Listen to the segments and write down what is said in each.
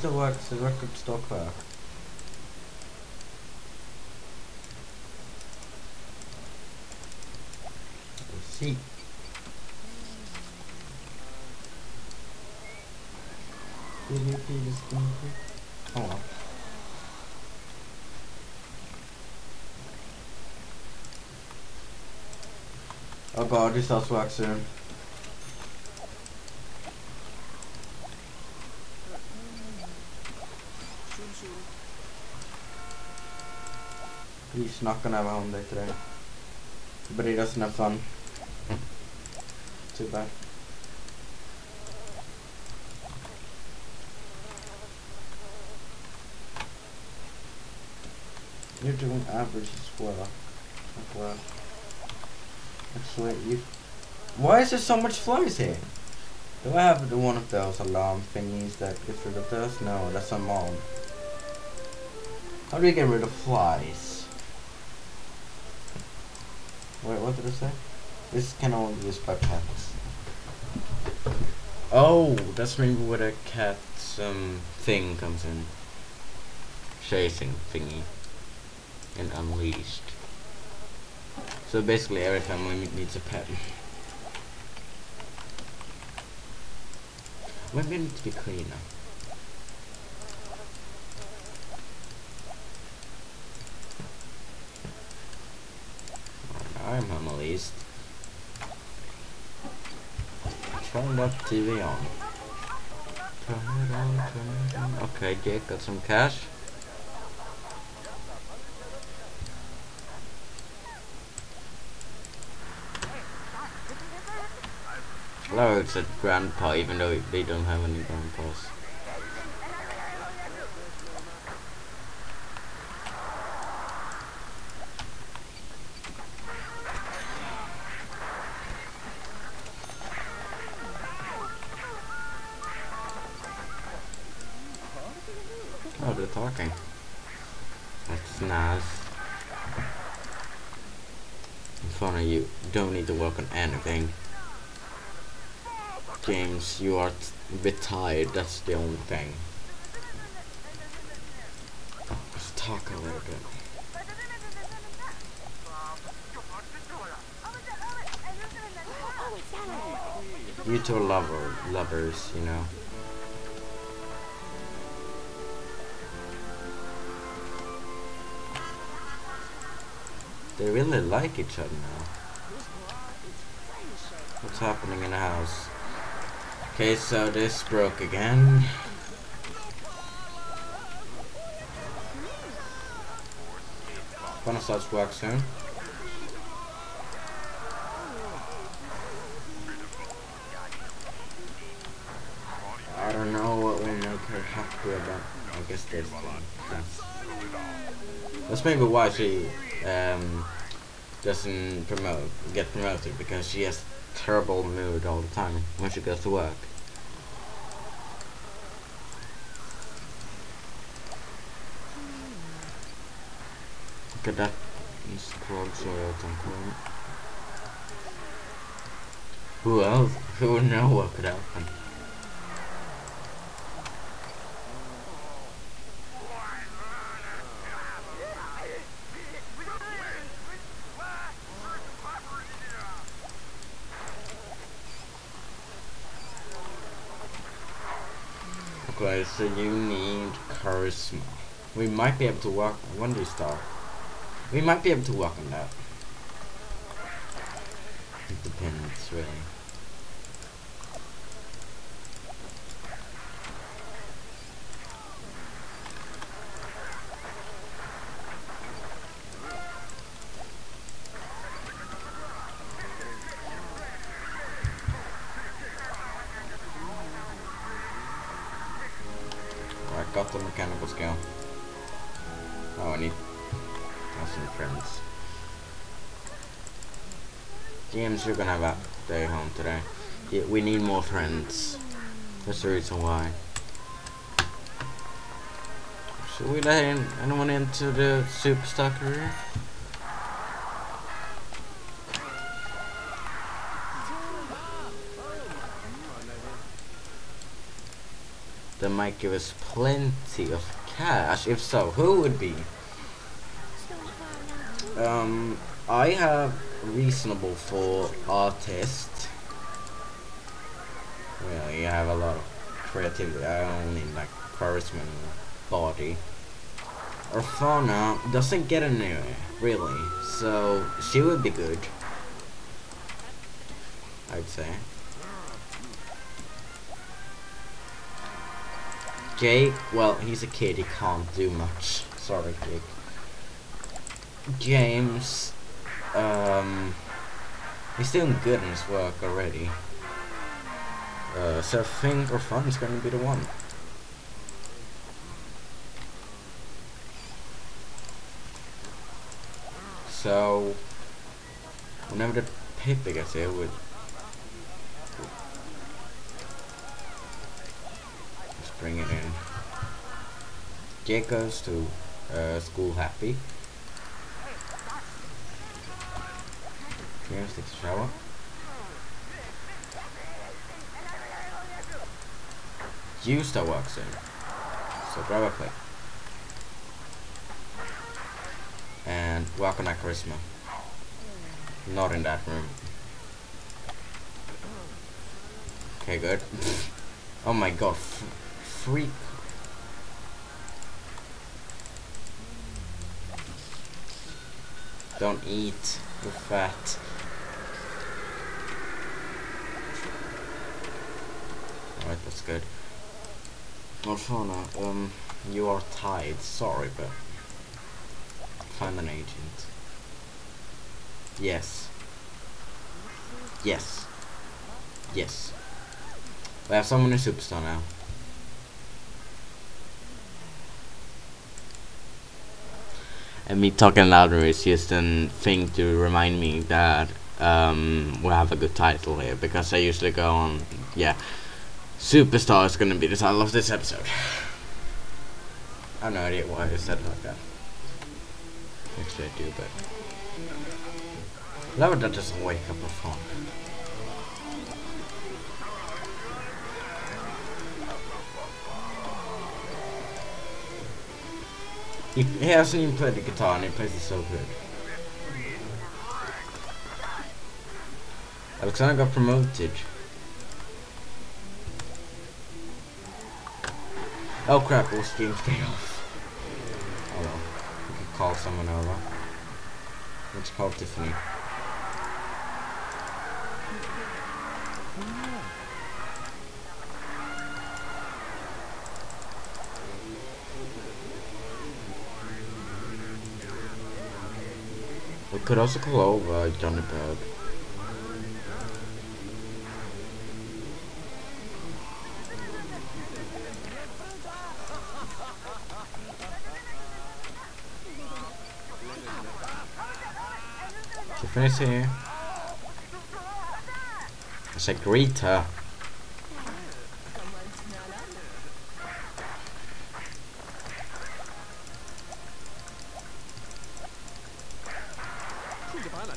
still works, the record still clear. See. Did you feed this thing? Oh well. Oh god, this starts work soon. He's not gonna have a home day today. But he doesn't have fun. Too bad. You're doing average as well. Like well. Actually, you. Why is there so much flies here? Do I have one of those alarm thingies that gets rid of those? No, that's a mom. How do we get rid of flies? Wait, what did I say? This can only be used by pets. Oh, that's maybe where the cat's um, thing comes in. Chasing thingy. And unleashed. So basically every family needs a pet. Maybe I need to be cleaner. I'm unleashed. Turn that TV on. Turn it on, turn it on. Okay, Jake got some cash. It's a grandpa, even though they don't have any grandpas. They're talking. That's nice. In front of you, don't need to work on anything. James, you are a bit tired, that's the only thing. Let's talk a little bit. You two lover, lovers, you know. They really like each other now. What's happening in the house? Okay, so this broke again. Gonna start work soon. I don't know what will make her happy about. I guess this thing. That's maybe why she um, doesn't promote get promoted because she has terrible mood all the time when she goes to work. Look at that. On corn. Who else? Who would know what could happen? Okay, so you need charisma. We might be able to work. Do you? We might be able to work on that. It depends, really. The mechanical skill. Oh, I need some friends. James, you're gonna have a day home today. Yeah, we need more friends. That's the reason why. Should we let anyone into the superstar career? That might give us plenty of cash. If so, who would be? Um, I have reasonable for artist. Well, you have a lot of creativity. I only like charisma and body. Orphana doesn't get anywhere, really. So she would be good. I'd say. Jake, well, he's a kid, he can't do much. Sorry, Jake. James, um, he's doing good in his work already. Uh, so I think Orphan is going to be the one. So, whenever the paper gets here, we bring it in. Jake goes to uh, school happy. Takes a shower. Yusta walks in. So grab a plate. And welcome at Charisma. Not in that room. Okay, good. oh my god. Freak. Don't eat. You're fat. Alright, that's good. Orphana, um, you are tied. Sorry, but find an agent. Yes. Yes. Yes. We have someone in Superstar now. And me talking louder is just a thing to remind me that um, we have a good title here because I usually go on, yeah. Superstar is gonna be the title of this episode. I have no idea why I said like that. Actually I do, but... Love that doesn't wake up a phone. He, he hasn't even played the guitar and he plays it so good. Alexander got promoted. Oh crap, we'll stream stay off. Oh well. We could call someone over. Let's call Tiffany. Could also call over Johnny Bird. Tiffany's here. I said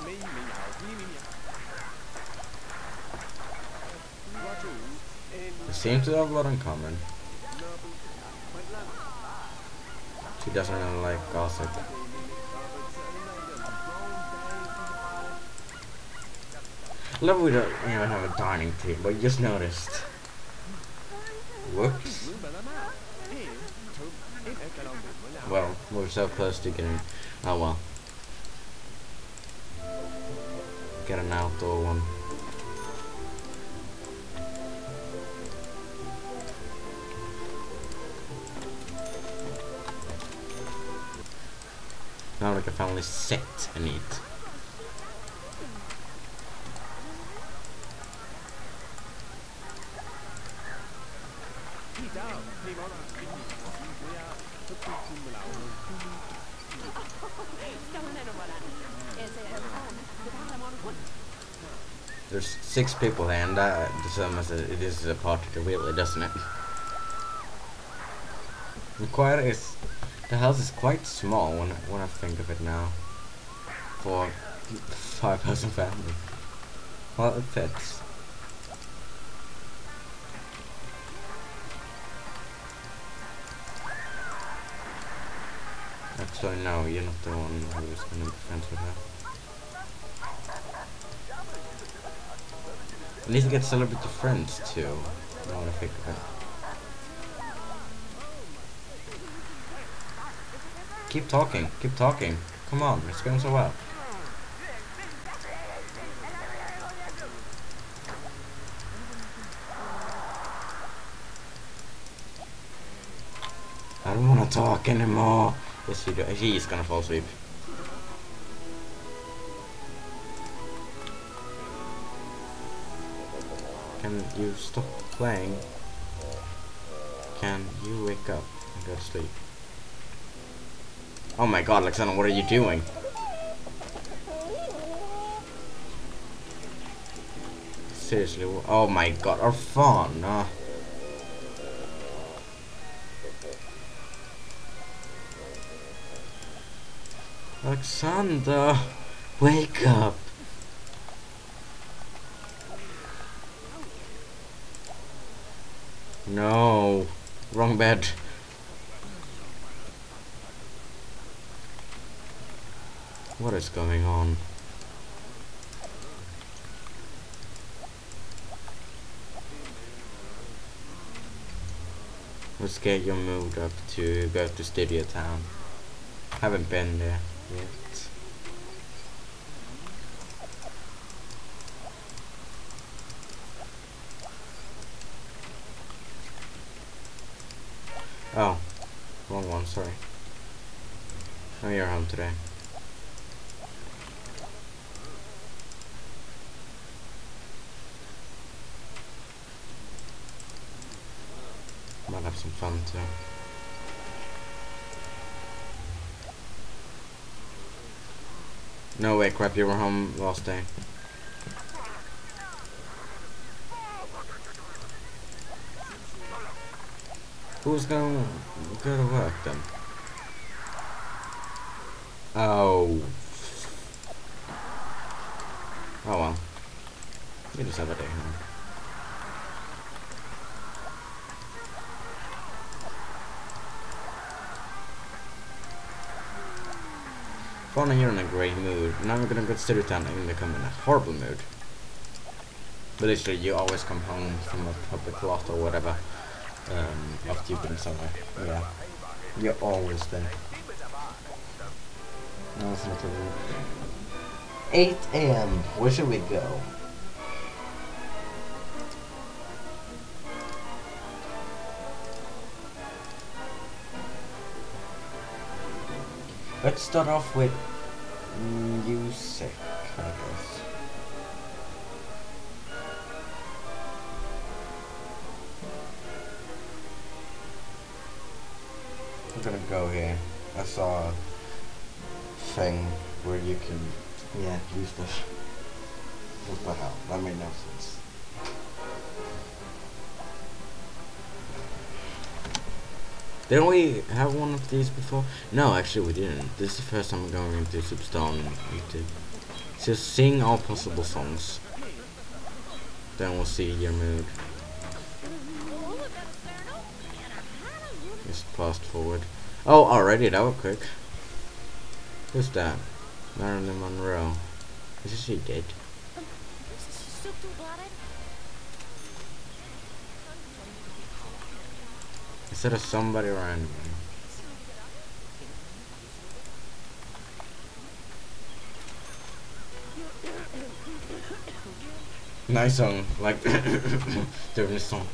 greet her. They seem to have a lot in common. She doesn't really like gossip. Love we don't even have a dining table, but just noticed. Whoops. Well, we're so close to getting... Oh well. Get an outdoor one. Now I can finally sit and eat. There's six people here, and that determines that it is a party to really, doesn't it? Is the house is quite small when when I think of it now. For five person family. Well it Actually, no, you're not the one who's gonna be friends with her. At least get celebrity friends too. I wanna think of it. Keep talking, keep talking. Come on, it's going so well. I don't wanna talk anymore. Yes, you do. He's gonna fall asleep. Can you stop playing? Can you wake up and go to sleep? Oh my god, Alexander, what are you doing? Seriously, oh my god, our phone, uh. Alexander, wake up. No, wrong bed. What is going on? Let's get your mood up to go to Studio Town. Haven't been there yet. Oh, wrong one, sorry. Oh, you're home today. Might have some fun too. No way, crap, you were home last day. Who's gonna go to work then? Oh. Oh well. You just have a day home. Fun you're in a great mood. Now I'm gonna Studio Town and become in a horrible mood. But literally, you always come home from a public lot or whatever um, after you've been somewhere. Yeah. You're always there. No, it's not a 8 a.m. Where should we go? Let's start off with music, I guess. I'm gonna go here. I saw a thing where you can, yeah, use this. What the hell? That made no sense. Didn't we have one of these before? No, actually we didn't. This is the first time I'm going into Superstar on YouTube. So sing all possible songs. Then we'll see your mood. Just fast forward. Oh, already, that was quick. Who's that? Marilyn Monroe. Is she dead? Instead of somebody random. Nice song, like during the song.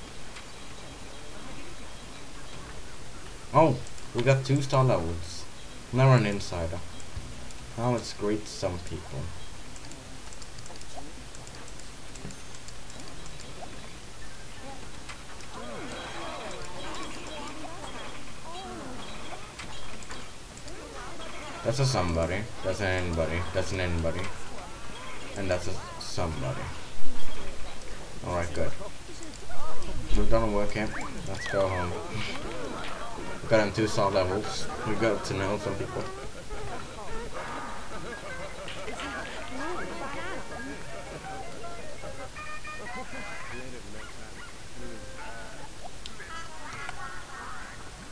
Oh, we got two star levels. Now an insider. Now it's great to some people. That's a somebody. That's an anybody. That's an anybody. And that's a somebody. Alright, good. We've done a work here. Let's go home. We've got two star levels. We've got to know some people.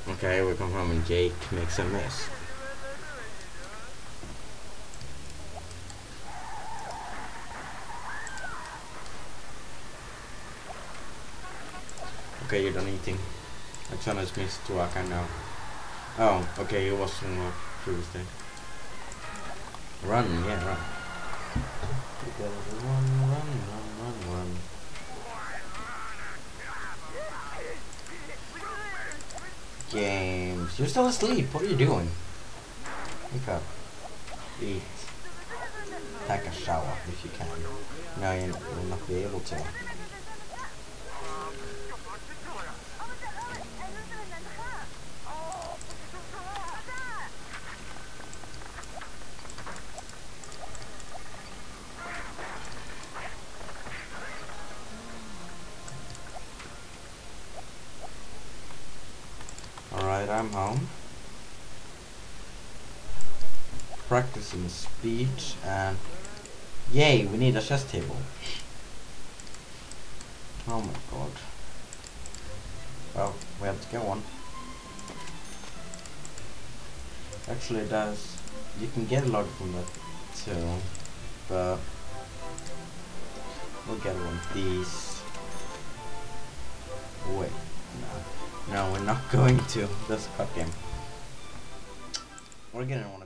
Okay, we come home and Jake makes a mess. Okay, you're done eating. Alexander's missed to Aka now. Oh, okay, it was somewhere uh, previously. Run, yeah, run. Run, run, run, run, run. Games. You're still asleep. What are you doing? Wake up. Eat. Take a shower if you can. No, you will not be able to. Alright, I'm home. Practicing speech and yay, we need a chess table. Oh my god. Well, we have to get one. Actually, it does. You can get a lot from that too, but we'll get one of these. Wait, no. No, we're not going to. Cut game. We're getting one